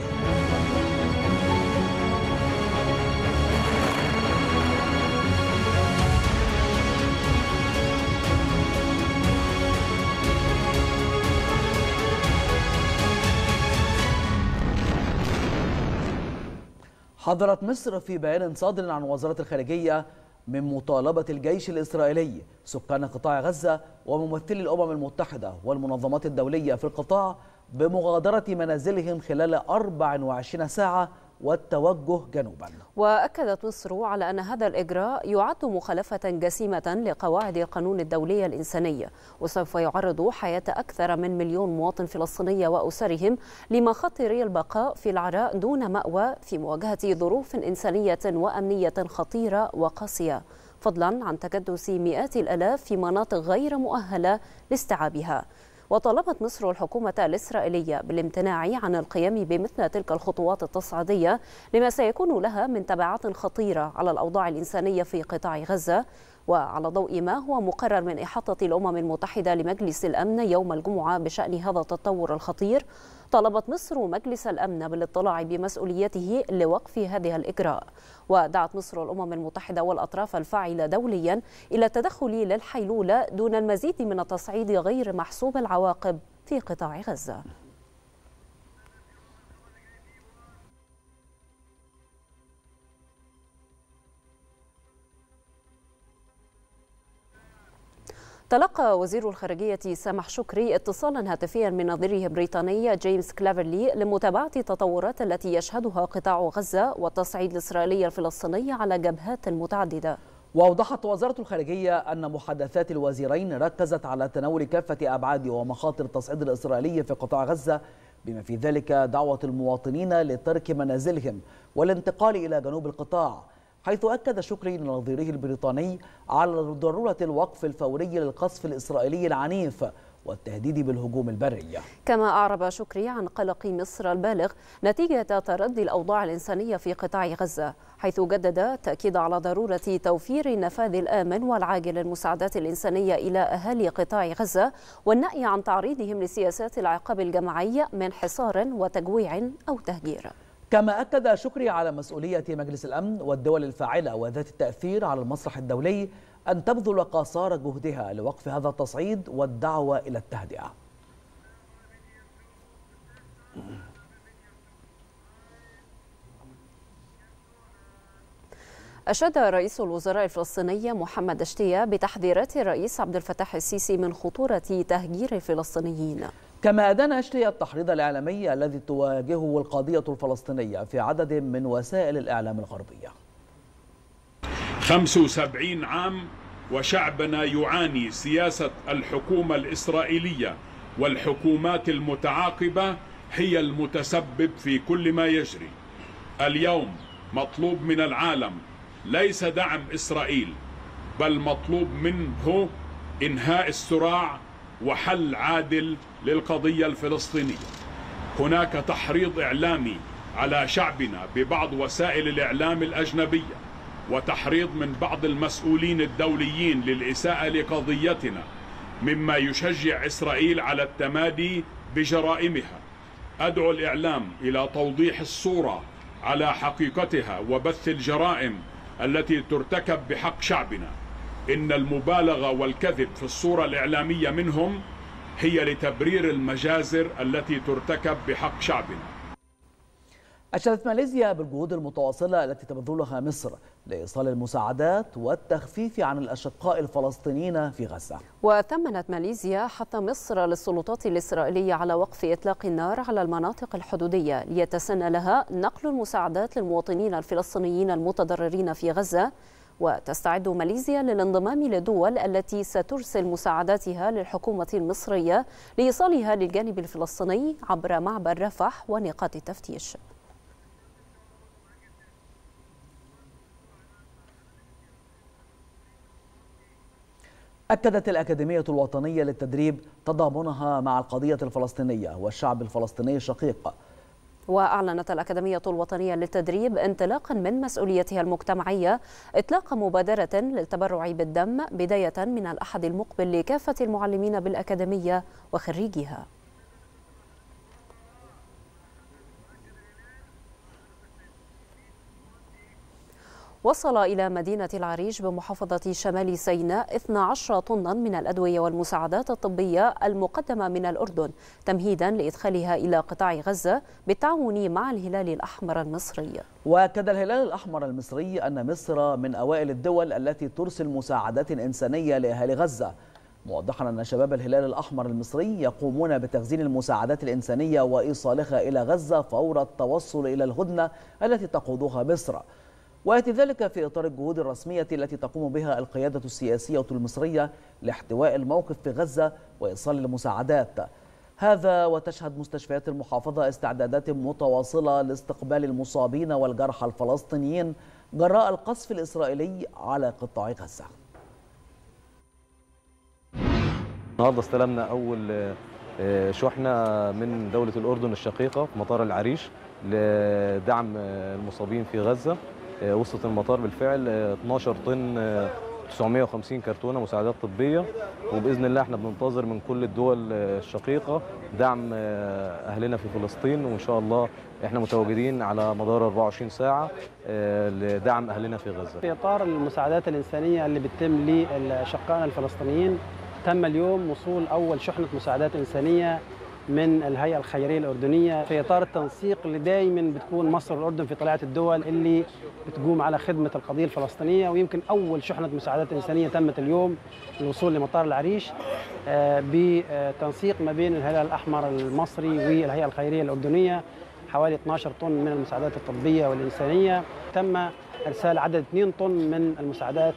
S1: حضرت مصر في بيان صادر عن وزارة الخارجية من مطالبة الجيش الإسرائيلي سكان قطاع غزة وممثلي الأمم المتحدة والمنظمات الدولية في القطاع بمغادرة منازلهم خلال 24 ساعة والتوجه جنوبا.
S2: وأكدت مصر على أن هذا الإجراء يعد مخالفة جسيمة لقواعد القانون الدولي الإنساني وسوف يعرض حياة أكثر من مليون مواطن فلسطيني وأسرهم لمخاطر البقاء في العراء دون مأوى في مواجهة ظروف إنسانية وأمنية خطيرة وقاسية. فضلا عن تكدس مئات الآلاف في مناطق غير مؤهلة لاستيعابها. وطالبت مصر الحكومة الإسرائيلية بالامتناع عن القيام بمثل تلك الخطوات التصعيدية لما سيكون لها من تبعات خطيرة على الأوضاع الإنسانية في قطاع غزة وعلى ضوء ما هو مقرر من إحاطة الأمم المتحدة لمجلس الأمن يوم الجمعة بشأن هذا التطور الخطير. طلبت مصر مجلس الأمن بالاطلاع بمسؤوليته لوقف هذه الإجراء. ودعت مصر الأمم المتحدة والأطراف الفاعلة دوليا إلى التدخل للحيلولة دون المزيد من التصعيد غير محسوب العواقب في قطاع غزة. تلقى وزير الخارجية سامح شكري اتصالا هاتفيا من نظيره البريطاني جيمس كلافرلي لمتابعة التطورات التي يشهدها قطاع غزة والتصعيد الإسرائيلي الفلسطيني على جبهات متعددة.
S1: وأوضحت وزارة الخارجية أن محادثات الوزيرين ركزت على تناول كافة أبعاد ومخاطر التصعيد الإسرائيلي في قطاع غزة بما في ذلك دعوة المواطنين لترك منازلهم والانتقال إلى جنوب القطاع. حيث أكد شكري لنظيره البريطاني على ضرورة الوقف الفوري للقصف الإسرائيلي العنيف والتهديد بالهجوم البري
S2: كما أعرب شكري عن قلق مصر البالغ نتيجة تردي الأوضاع الإنسانية في قطاع غزة حيث جدد التأكيد على ضرورة توفير النفاذ الآمن والعاجل للمساعدات الإنسانية إلى أهالي قطاع غزة والنأي عن تعريضهم لسياسات العقاب الجماعي من حصار وتجويع أو تهجير.
S1: كما أكد شكري على مسؤولية مجلس الأمن والدول الفاعلة وذات التأثير على المسرح الدولي أن تبذل قاصار جهدها لوقف هذا التصعيد والدعوة إلى التهدئة.
S2: أشاد رئيس الوزراء الفلسطيني محمد اشتيا بتحذيرات الرئيس عبد الفتاح السيسي من خطورة تهجير الفلسطينيين.
S1: كما أدان أشتيا التحريض الإعلامي الذي تواجهه القضية الفلسطينية في عدد من وسائل الإعلام الغربية.
S34: 75 عام وشعبنا يعاني سياسة الحكومة الإسرائيلية والحكومات المتعاقبة هي المتسبب في كل ما يجري. اليوم مطلوب من العالم ليس دعم إسرائيل بل مطلوب منه إنهاء الصراع وحل عادل للقضية الفلسطينية. هناك تحريض إعلامي على شعبنا ببعض وسائل الإعلام الأجنبية وتحريض من بعض المسؤولين الدوليين للإساءة لقضيتنا مما يشجع إسرائيل على التمادي بجرائمها. أدعو الإعلام إلى توضيح الصورة على حقيقتها وبث الجرائم التي ترتكب بحق شعبنا. إن المبالغة والكذب في الصورة الإعلامية منهم هي لتبرير المجازر التي ترتكب بحق شعبنا.
S1: أشادت ماليزيا بالجهود المتواصلة التي تبذلها مصر لإيصال المساعدات والتخفيف عن الأشقاء الفلسطينيين في غزة.
S2: وثمنت ماليزيا حث مصر للسلطات الإسرائيلية على وقف إطلاق النار على المناطق الحدودية ليتسنى لها نقل المساعدات للمواطنين الفلسطينيين المتضررين في غزة وتستعد ماليزيا للانضمام للدول التي سترسل مساعداتها للحكومة المصرية لإيصالها للجانب الفلسطيني عبر معبر رفح ونقاط التفتيش.
S1: أكدت الأكاديمية الوطنية للتدريب تضامنها مع القضية الفلسطينية والشعب الفلسطيني الشقيق.
S2: وأعلنت الأكاديمية الوطنية للتدريب انطلاقا من مسؤوليتها المجتمعية إطلاق مبادرة للتبرع بالدم بداية من الأحد المقبل لكافة المعلمين بالأكاديمية وخريجيها. وصل إلى مدينة العريش بمحافظة شمال سيناء 12 طنا من الأدوية والمساعدات الطبية المقدمة من الأردن تمهيدا لإدخالها إلى قطاع غزة بالتعاون مع الهلال الأحمر المصري.
S1: وأكد الهلال الأحمر المصري أن مصر من أوائل الدول التي ترسل مساعدات إنسانية لأهالي غزة. موضحا أن شباب الهلال الأحمر المصري يقومون بتخزين المساعدات الإنسانية وإيصالها إلى غزة فور التوصل إلى الهدنة التي تقودها مصر. ويأتي ذلك في إطار الجهود الرسمية التي تقوم بها القيادة السياسية المصرية لاحتواء الموقف في غزة وإيصال المساعدات. هذا وتشهد مستشفيات المحافظة استعدادات متواصلة لاستقبال المصابين والجرحى الفلسطينيين جراء القصف الإسرائيلي على قطاع غزة.
S35: النهارده استلمنا أول شحنة من دولة الأردن الشقيقة في مطار العريش لدعم المصابين في غزة. وصلت المطار بالفعل. 12 طن 950 كرتونة مساعدات طبية. وبإذن الله إحنا بننتظر من كل الدول الشقيقة دعم أهلنا في فلسطين. وإن شاء الله إحنا متواجدين على مدار 24 ساعة لدعم أهلنا في غزة.
S36: في إطار المساعدات الإنسانية اللي بتتم لاشقائنا الفلسطينيين تم اليوم وصول أول شحنة مساعدات إنسانية من الهيئة الخيرية الأردنية في إطار التنسيق اللي دائما بتكون مصر والأردن في طليعه الدول اللي بتقوم على خدمة القضية الفلسطينية ويمكن أول شحنة مساعدات إنسانية تمت اليوم الوصول لمطار العريش بتنسيق ما بين الهلال الأحمر المصري والهيئة الخيرية الأردنية حوالي 12 طن من المساعدات الطبية والإنسانية. تم إرسال عدد 2 طن من المساعدات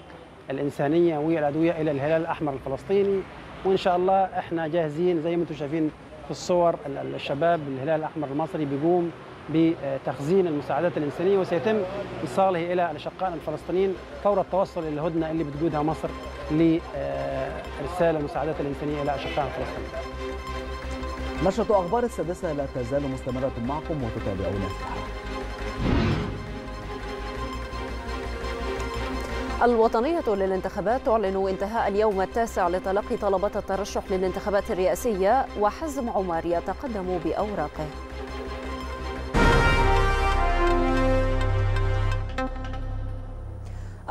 S36: الإنسانية والادويه إلى الهلال الأحمر الفلسطيني وإن شاء الله إحنا جاهزين زي ما أنتم شايفين في الصور الشباب الهلال الأحمر المصري بيقوم بتخزين المساعدات الإنسانية وسيتم إيصاله إلى الأشقاء الفلسطينيين فور التوصل إلى الهدنة اللي بتقودها مصر لارسال المساعدات الإنسانية إلى اشقائنا الفلسطينيين.
S1: نشرة أخبار السادسة لا تزال مستمرة معكم وتتابعون
S2: الوطنية للانتخابات تعلن انتهاء اليوم التاسع لتلقي طلبات الترشح للانتخابات الرئاسية وحزم عمر يتقدم بأوراقه.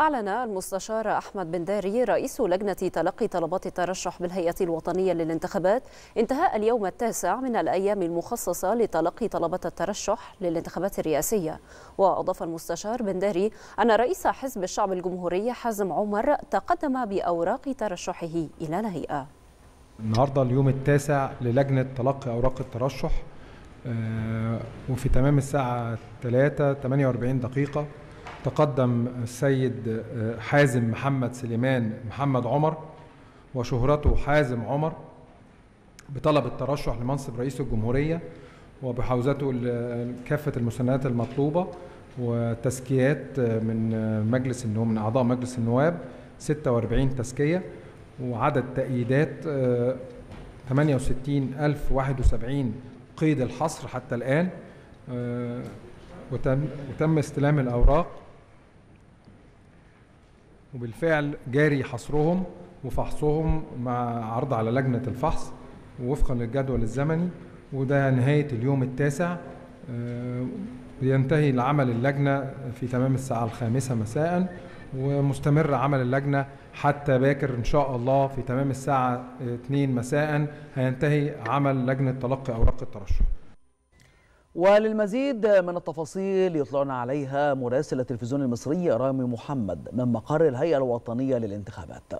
S2: أعلن المستشار أحمد بن داري رئيس لجنة تلقي طلبات الترشح بالهيئة الوطنية للانتخابات انتهاء اليوم التاسع من الأيام المخصصة لتلقي طلبات الترشح للانتخابات الرئاسية. وأضاف المستشار بن داري أن رئيس حزب الشعب الجمهوري حازم عمر تقدم بأوراق ترشحه إلى الهيئة.
S37: النهارده اليوم التاسع للجنة تلقي أوراق الترشح وفي تمام الساعة 3 48 دقيقة تقدم السيد حازم محمد سليمان محمد عمر وشهرته حازم عمر بطلب الترشح لمنصب رئيس الجمهورية وبحوزته كافة المساندات المطلوبة وتزكيات من مجلس النواب من أعضاء مجلس النواب 46 تزكية وعدد تأييدات 68071 قيد الحصر حتى الآن وتم استلام الأوراق وبالفعل جاري حصرهم وفحصهم مع عرض على لجنة الفحص ووفقا للجدول الزمني وده نهاية اليوم التاسع. آه، بينتهي العمل اللجنة في تمام الساعة الخامسة مساء ومستمر عمل اللجنة حتى باكر إن شاء الله في تمام الساعة 2 مساء هينتهي عمل لجنة تلقي أوراق الترشح.
S38: وللمزيد من التفاصيل يطلعنا عليها مراسل التلفزيون المصري رامي محمد من مقر الهيئة الوطنية للانتخابات.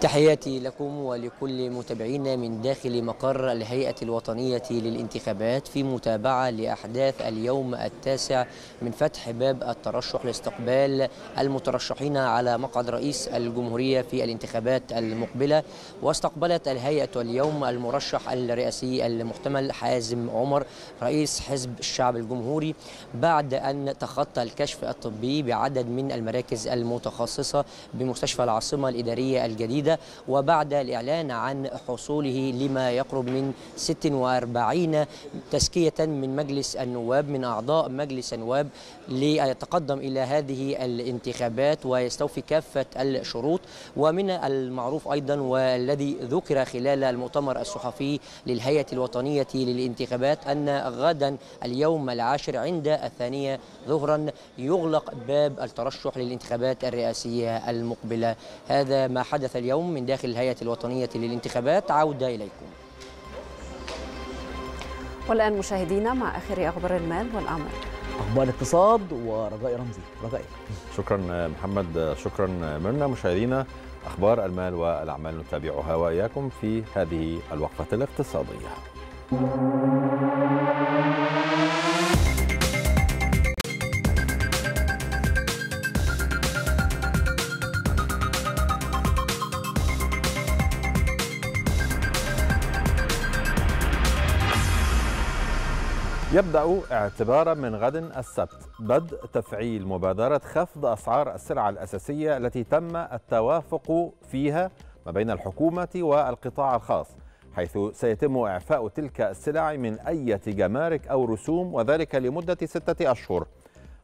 S32: تحياتي لكم ولكل متابعينا من داخل مقر الهيئة الوطنية للانتخابات في متابعة لأحداث اليوم التاسع من فتح باب الترشح لاستقبال المترشحين على مقعد رئيس الجمهورية في الانتخابات المقبلة. واستقبلت الهيئة اليوم المرشح الرئاسي المحتمل حازم عمر رئيس حزب الشعب الجمهوري بعد أن تخطى الكشف الطبي بعدد من المراكز المتخصصة بمستشفى العاصمة الإدارية الجديدة وبعد الإعلان عن حصوله لما يقرب من 46 تزكية من مجلس النواب من أعضاء مجلس النواب ليتقدم إلى هذه الانتخابات ويستوفي كافة الشروط ومن المعروف أيضا والذي ذكر خلال المؤتمر الصحفي للهيئة الوطنية للانتخابات أن غدا اليوم العاشر عند الثانية ظهرا يغلق باب الترشح للانتخابات الرئاسية المقبلة. هذا ما حدث اليوم من داخل الهيئة الوطنية للانتخابات. عودة إليكم.
S2: والآن مشاهدينا مع آخر أخبار المال والأعمال.
S38: أخبار الاقتصاد ورجاء رمزي. رجاء
S39: شكرا محمد. شكرا مرنا مشاهدينا أخبار المال والأعمال نتابعها وإياكم في هذه الوقفة الاقتصادية. يبدأ اعتبارا من غد السبت. بدء تفعيل مبادرة خفض أسعار السلع الأساسية التي تم التوافق فيها ما بين الحكومة والقطاع الخاص حيث سيتم إعفاء تلك السلع من أي جمارك أو رسوم وذلك لمدة ستة أشهر.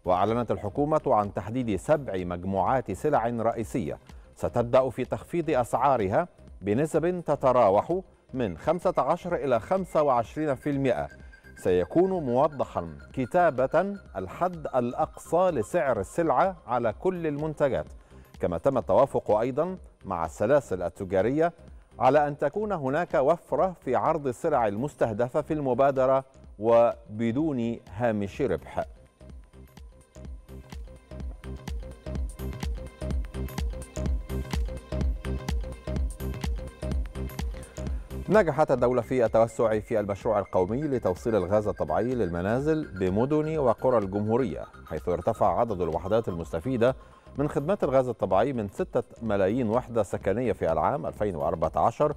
S39: وأعلنت الحكومة عن تحديد سبع مجموعات سلع رئيسية ستبدأ في تخفيض أسعارها بنسب تتراوح من 15 إلى 25% سيكون موضحا كتابة الحد الأقصى لسعر السلعة على كل المنتجات. كما تم التوافق أيضا مع السلاسل التجارية على أن تكون هناك وفرة في عرض السلع المستهدفة في المبادرة وبدون هامش ربح. نجحت الدولة في التوسع في المشروع القومي لتوصيل الغاز الطبيعي للمنازل بمدن وقرى الجمهورية حيث ارتفع عدد الوحدات المستفيدة من خدمات الغاز الطبيعي من 6 ملايين وحدة سكنية في العام 2014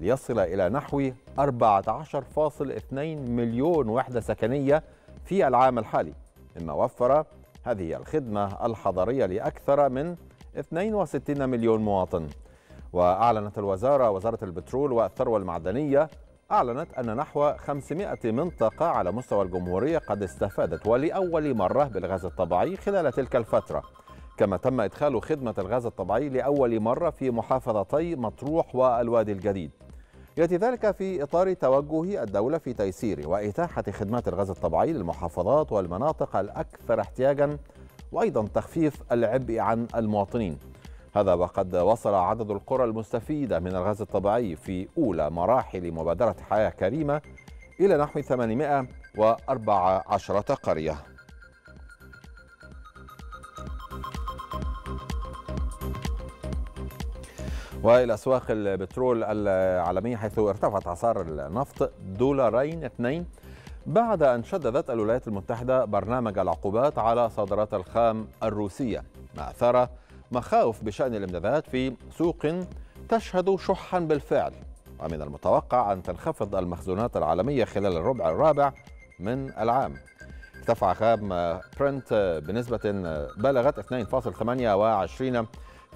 S39: ليصل إلى نحو 14.2 مليون وحدة سكنية في العام الحالي مما وفر هذه الخدمة الحضرية لأكثر من 62 مليون مواطن. وأعلنت الوزارة وزارة البترول والثروة المعدنية أعلنت أن نحو 500 منطقة على مستوى الجمهورية قد استفادت ولأول مرة بالغاز الطبيعي خلال تلك الفترة. كما تم إدخال خدمة الغاز الطبيعي لأول مرة في محافظتي مطروح والوادي الجديد. يأتي ذلك في إطار توجه الدولة في تيسير وإتاحة خدمات الغاز الطبيعي للمحافظات والمناطق الأكثر احتياجا وأيضا تخفيف العبء عن المواطنين. هذا وقد وصل عدد القرى المستفيدة من الغاز الطبيعي في أولى مراحل مبادرة حياة كريمة إلى نحو 814 قرية. وإلى اسواق البترول العالميه حيث ارتفعت أسعار النفط دولارين اثنين بعد أن شددت الولايات المتحدة برنامج العقوبات على صادرات الخام الروسية ما أثار مخاوف بشأن الامدادات في سوق تشهد شحا بالفعل. ومن المتوقع أن تنخفض المخزونات العالمية خلال الربع الرابع من العام. ارتفع خام برنت بنسبة بلغت 2.28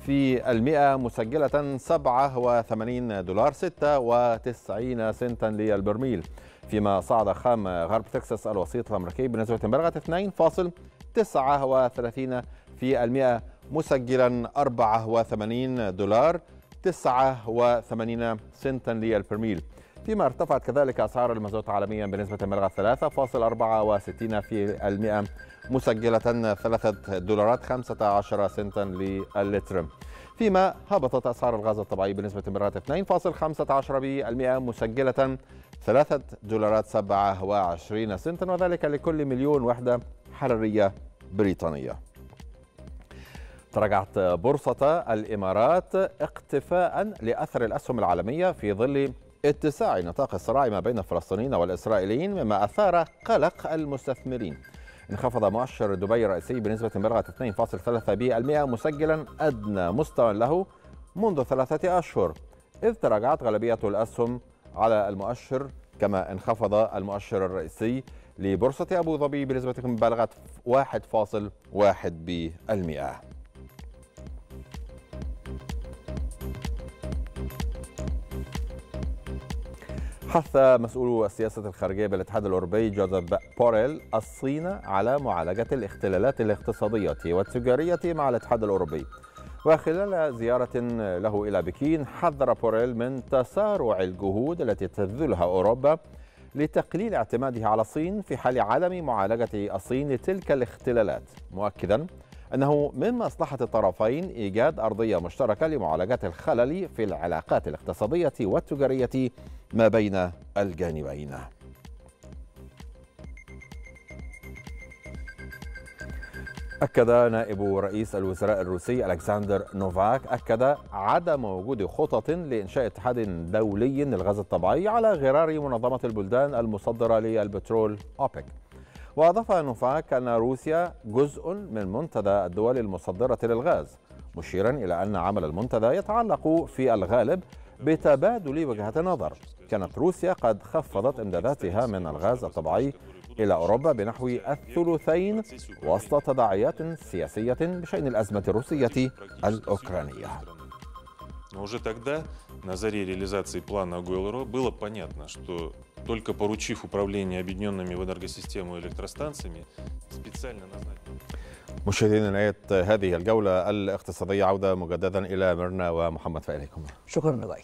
S39: في المئة مسجلة 87 دولار 96 سنتا للبرميل. فيما صعد خام غرب تكساس الوسيط الأمريكي بنسبة بلغت 2.39 في المئة مسجلا 84 دولار 89 سنتا للبرميل. فيما ارتفعت كذلك أسعار المازوت عالميا بنسبة بلغت 3.64 في المئة. مسجلة 3 دولارات 15 سنتا للتر فيما هبطت أسعار الغاز الطبيعي بنسبة بلغت 2.15 بالمئة. مسجلة 3 دولارات 27 سنتا وذلك لكل مليون وحدة حرارية بريطانية. تراجعت بورصة الإمارات اقتفاء لأثر الأسهم العالمية في ظل اتساع نطاق الصراع ما بين الفلسطينيين والإسرائيليين مما أثار قلق المستثمرين. انخفض مؤشر دبي الرئيسي بنسبة بلغت 2.3% مسجلا أدنى مستوى له منذ ثلاثة أشهر. إذ تراجعت غالبية الأسهم على المؤشر كما انخفض المؤشر الرئيسي لبورصة أبو ظبي بنسبة بلغت 1.1 حث مسؤول السياسة الخارجية بالاتحاد الأوروبي جوزيف بوريل الصين على معالجة الاختلالات الاقتصادية والتجارية مع الاتحاد الأوروبي. وخلال زيارة له إلى بكين حذر بوريل من تسارع الجهود التي تبذلها أوروبا لتقليل اعتمادها على الصين في حال عدم معالجة الصين لتلك الاختلالات. مؤكدا أنه من مصلحة الطرفين إيجاد أرضية مشتركة لمعالجة الخلل في العلاقات الاقتصادية والتجارية ما بين الجانبين. أكد نائب رئيس الوزراء الروسي ألكسندر نوفاك أكد عدم وجود خطط لإنشاء اتحاد دولي للغاز الطبيعي على غرار منظمة البلدان المصدرة للبترول أوبك. وأضاف نوفاك أن روسيا جزء من منتدى الدول المصدرة للغاز مشيرا إلى أن عمل المنتدى يتعلق في الغالب بتبادل وجهات النظر كانت روسيا قد خفضت إمداداتها من الغاز الطبيعي إلى أوروبا بنحو الثلثين وسط تداعيات سياسية بشأن الأزمة الروسية الأوكرانية.
S40: Но уже тогда, на заре реализации плана Гуэлро, было понятно, что только поручив управление объединенными в энергосистему электростанциями, специально назначенными
S39: مشاهدينا نهاية هذه الجولة الاقتصادية عودة مجددا إلى ميرنا ومحمد فإليكم
S38: شكرا لك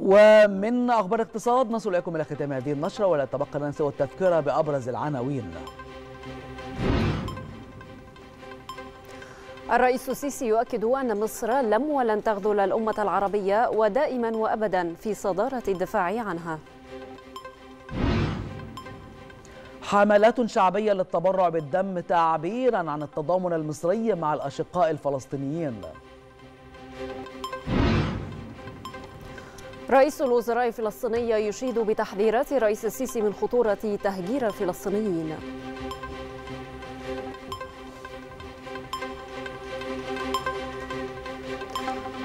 S38: ومن أخبار الاقتصاد نصل إليكم إلى ختام هذه النشرة ولا تبقى لنا سوى التذكرة بأبرز العناوين
S2: الرئيس السيسي يؤكد أن مصر لم ولن تخذل الأمة العربية ودائما وأبدا في صدارة الدفاع عنها.
S38: حملات شعبية للتبرع بالدم تعبيرا عن التضامن المصري مع الأشقاء الفلسطينيين.
S2: رئيس الوزراء الفلسطيني يشيد بتحذيرات الرئيس السيسي من خطورة تهجير الفلسطينيين.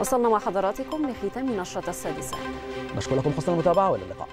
S2: وصلنا مع حضراتكم لختام نشرة السادسة.
S38: نشكر لكم حسن المتابعة والى اللقاء.